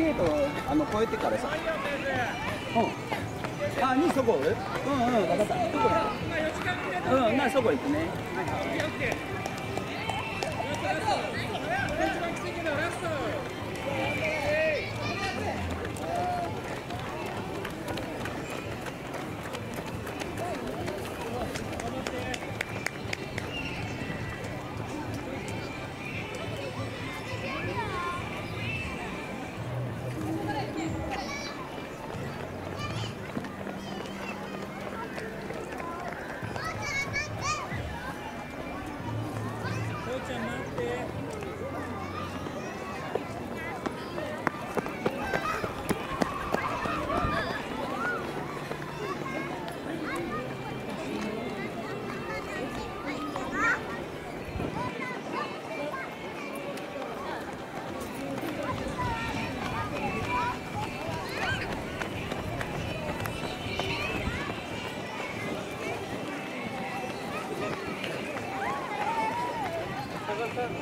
ゲートあの越えてからさ。うん。あ、にそこ？おる？うんうん、分かった。そこうん、なそこ行くね。はい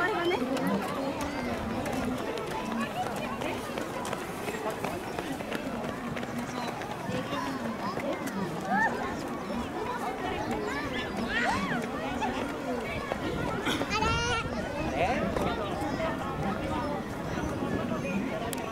前がね